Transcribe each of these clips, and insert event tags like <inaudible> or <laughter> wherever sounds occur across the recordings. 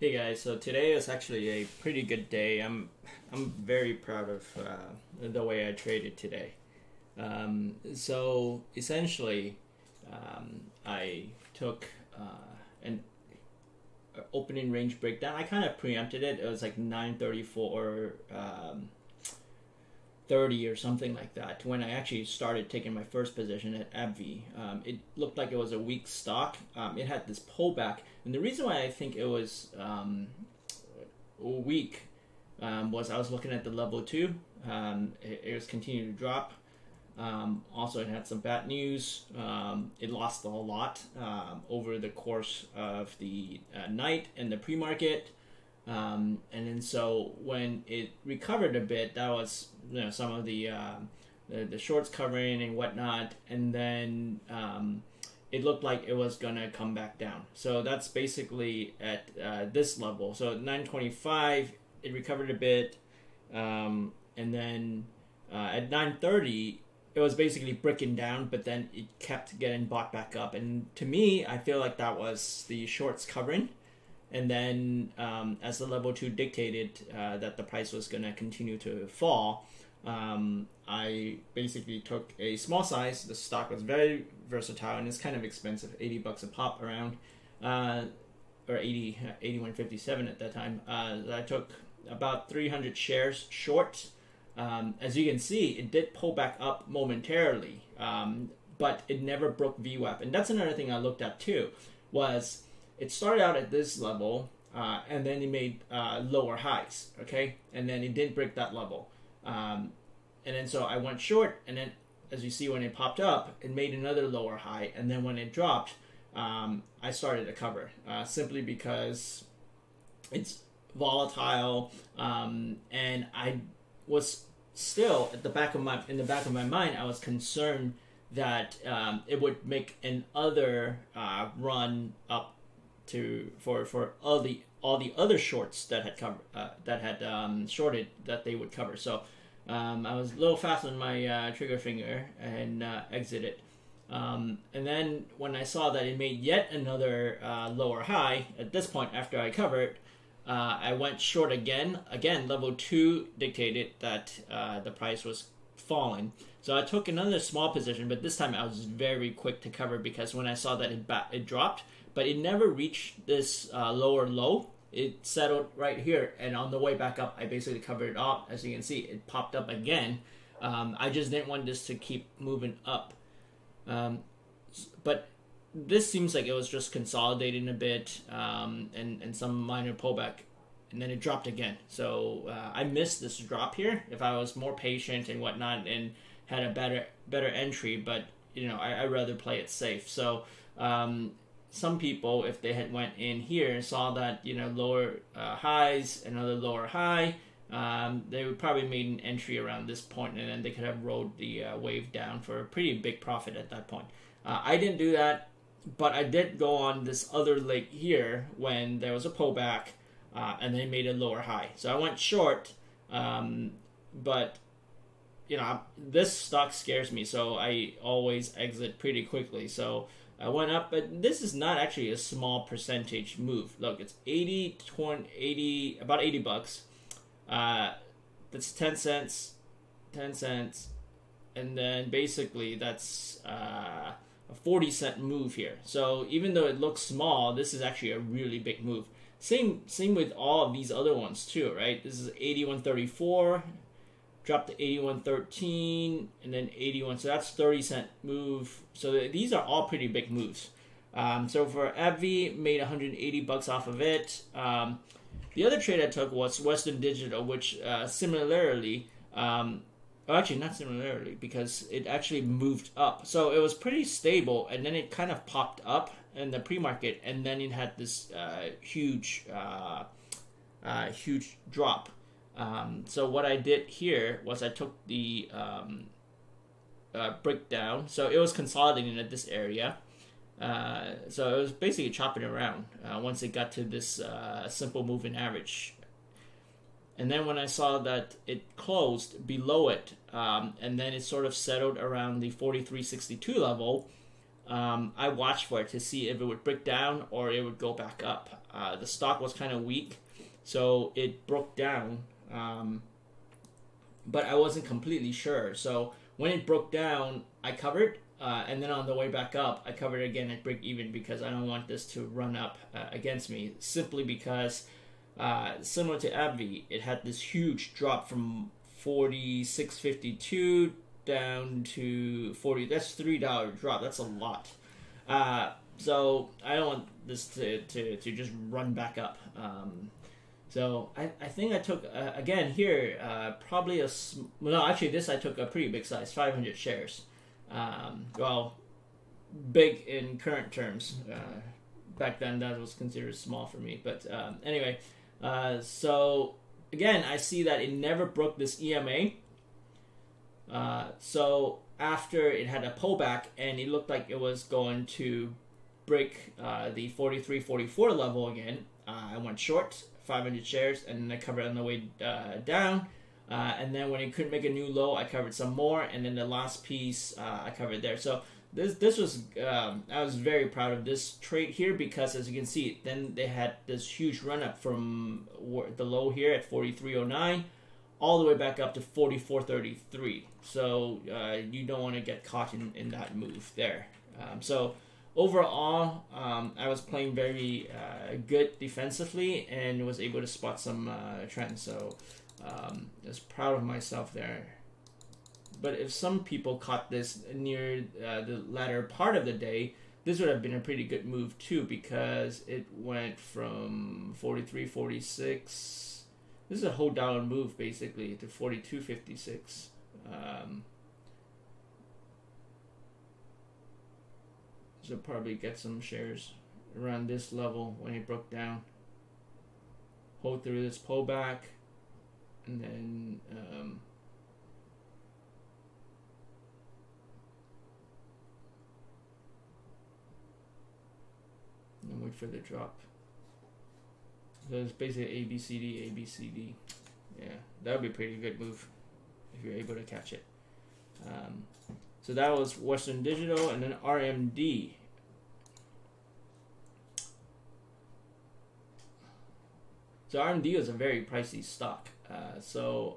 Hey guys, so today is actually a pretty good day. I'm I'm very proud of uh, the way I traded today. Um, so essentially, um, I took uh, an opening range breakdown. I kind of preempted it. It was like 934 um, 30 or something like that when I actually started taking my first position at AbbVie. Um, it looked like it was a weak stock. Um, it had this pullback, and the reason why I think it was um, weak um, was I was looking at the level two. Um, it, it, was continuing to drop. Um, also, it had some bad news. it lost a lot over the course of the uh, night and the pre-market. Um, and then so when it recovered a bit, that was you know some of the uh, the, the, shorts covering and whatnot, and then um, it looked like it was gonna come back down. So that's basically at uh, this level. So at 925, it recovered a bit, um, and then uh, at 930. It was basically breaking down, but then it kept getting bought back up. And to me, I feel like that was the shorts covering and then um, as the level two dictated uh, that the price was going to continue to fall um, i basically took a small size the stock was very versatile and it's kind of expensive 80 bucks a pop around uh, or 80 8157 at that time uh, i took about 300 shares short. Um, as you can see it did pull back up momentarily um, but it never broke VWAP and that's another thing i looked at too was it started out at this level uh, and then it made uh, lower highs, okay? And then it didn't break that level. Um, and then so I went short, and then as you see when it popped up, it made another lower high. And then when it dropped, um, I started to cover uh, simply because it's volatile, um, and I was still at the back of my in the back of my mind, I was concerned that um, it would make another uh, run up to for for all the all the other shorts that had covered uh, that had um, shorted that they would cover. So um, I was a little fast on my uh, trigger finger and uh, exited. Um, and then when I saw that it made yet another uh, lower high at this point after I covered, uh, I went short again. Again, level two dictated that uh, the price was falling. So I took another small position, but this time I was very quick to cover because when I saw that it ba- it dropped, but it never reached this uh, lower low. It settled right here, and on the way back up, I basically covered it up. As you can see, it popped up again. Um, I just didn't want this to keep moving up. Um, but this seems like it was just consolidating a bit um, and, and some minor pullback and then it dropped again. So uh, I missed this drop here. If I was more patient and whatnot and had a better better entry, but you know I, would rather play it safe. So um, some people, if they had went in here and saw that you know lower uh, highs, another lower high, um, they would probably made an entry around this point, and then they could have rode the uh, wave down for a pretty big profit at that point. Uh, I didn't do that, but I did go on this other lake here when there was a pullback, uh, and they made a lower high. So I went short, um, but you know this stock scares me, so I always exit pretty quickly. So uh, went up, but this is not actually a small percentage move. Look, it's 80, 20, 80, about 80 bucks. Uh, that's 10 cents, 10 cents, and then basically that's uh, a 40 cent move here. So even though it looks small, this is actually a really big move. Same same with all of these other ones too, right? This is 8134, dropped to 81.13 and then 81 so that's 30 cent move. So these are all pretty big moves. Um, so for AbbVie made 180 bucks off of it. Um, the other trade I took was Western Digital which uh, similarly um, well, actually not similarly because it actually moved up. So it was pretty stable and then it kind of popped up in the pre-market and then it had this uh, huge uh, uh huge drop um, so what I did here was I took the um, uh, breakdown. So it was consolidating at this area. Uh, so it was basically chopping around uh, once it got to this uh, simple moving average. And then when I saw that it closed below it, um, and then it sort of settled around the 43.62 level, um, I watched for it to see if it would break down or it would go back up. uh, the stock was kind of weak, so it broke down. Um, but I wasn't completely sure. So when it broke down, I covered, uh, and then on the way back up, I covered again at break even because I don't want this to run up uh, against me. Simply because, uh, similar to AbbVie, it had this huge drop from forty six fifty two down to forty. That's three dollar drop. That's a lot. Uh, so I don't want this to, to, to just run back up. Um, so I, I think I took uh, again here uh, probably a sm- no actually this I took a pretty big size 500 shares. Um, well, big in current terms. Uh, back then that was considered small for me. But um, anyway, uh, so again I see that it never broke this EMA. Uh, so after it had a pullback and it looked like it was going to break uh, the 43 44 level again, I went short 500 shares, and then I covered on the way uh, down. Uh, and then when it couldn't make a new low, I covered some more, and then the last piece uh, I covered there. So this this was um, I was very proud of this trade here because as you can see, then they had this huge run up from the low here at 43.09 all the way back up to 44.33. So uh, you don't want to get caught in, in that move there. Um, so overall, um, I was playing very uh, good defensively and was able to spot some uh, trends. So um, I was proud of myself there. But if some people caught this near uh, the latter part of the day, this would have been a pretty good move too because it went from 43 46 this is a whole dollar move basically to 42.56 um, So probably get some shares around this level when it broke down. Hold through this pullback, and then um, and wait for the drop. So it's basically A B C D A B C D. Yeah, that would be a pretty good move if you're able to catch it. Um, so that was Western Digital, and then RMD. So RMD was a very pricey stock. Uh, so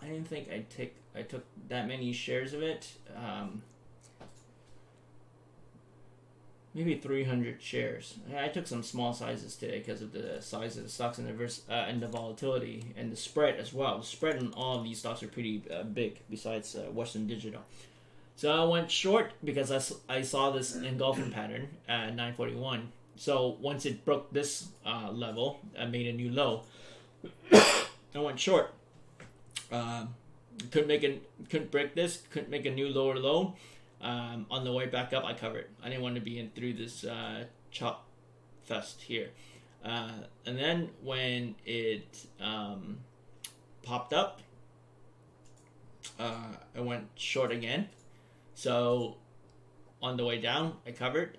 I didn't think I'd take I took that many shares of it. Um, maybe 300 shares. I took some small sizes today because of the size of the stocks and the vers- uh, and the volatility and the spread as well. The spread on all of these stocks are pretty uh, big besides uh, Western Digital. So I went short because I, I saw this engulfing pattern at 941 so once it broke this uh, level, I made a new low. <coughs> I went short. Uh, couldn't make it. Couldn't break this. Couldn't make a new lower low. Um, on the way back up, I covered. I didn't want to be in through this uh, chop fest here. Uh, and then when it um, popped up, uh, I went short again. So on the way down, I covered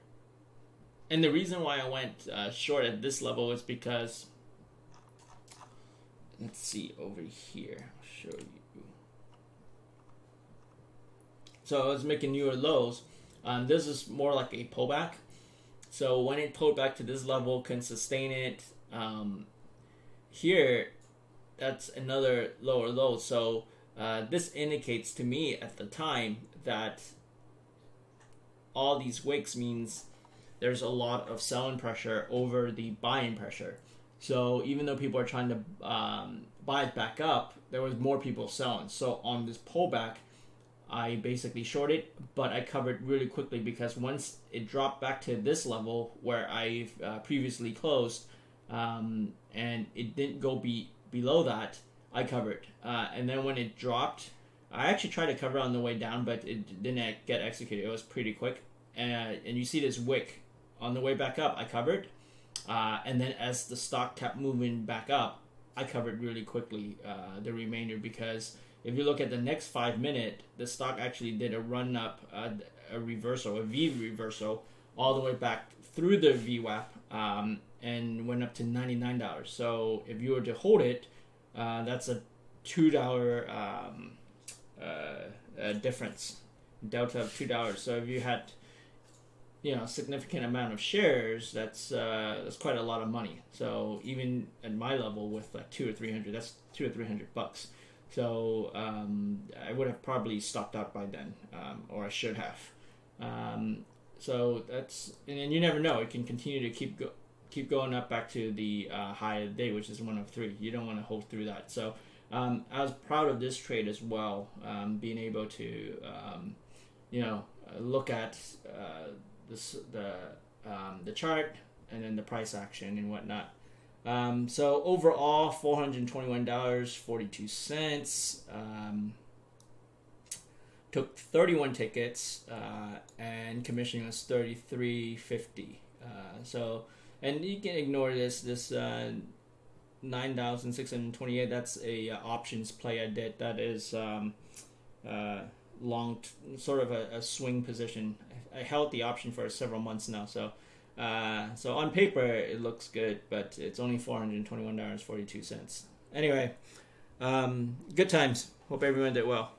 and the reason why I went uh, short at this level is because let's see over here. I'll show you. So I was making newer lows. Um, this is more like a pullback. So when it pulled back to this level, can sustain it. Um, here, that's another lower low. So uh, this indicates to me at the time that all these wicks means there's a lot of selling pressure over the buying pressure. So even though people are trying to um, buy it back up, there was more people selling. So on this pullback, I basically shorted, but I covered really quickly because once it dropped back to this level where I uh, previously closed, um, and it didn't go be below that, I covered. Uh, and then when it dropped, I actually tried to cover on the way down, but it didn't get executed. It was pretty quick. and you see this wick on the way back up, I covered. Uh, and then as the stock kept moving back up, I covered really quickly uh, the remainder because if you look at the next five minute, the stock actually did a run up, uh, a reversal, a V reversal, all the way back through the VWAP um, and went up to ninety nine dollars. So if you were to hold it, uh, that's a two dollar um, uh, difference, delta of two dollars. So if you had you know significant amount of shares, that's uh, that's quite a lot of money. So even at my level, with like two or three hundred, that's two or three hundred bucks. So um, I would have probably stopped out by then, um, or I should have. Um, so that's and, and you never know. It can continue to keep go, keep going up back to the uh, high of the day, which is one of three. You don't want to hold through that. So um, I was proud of this trade as well, um, being able to, um, you know, look at uh, this, the um, the chart and then the price action and whatnot. Um, so overall, four hundred twenty-one dollars forty-two cents. Um, took thirty-one tickets, uh, and commission was thirty-three fifty. Uh, so and you can ignore this this uh, 9628 that's a uh, options play i did that is um, uh, long t- sort of a, a, swing position held the option for several months now. So uh, so on paper it looks good but it's only $421.42 anyway um, good times. Hope everyone did well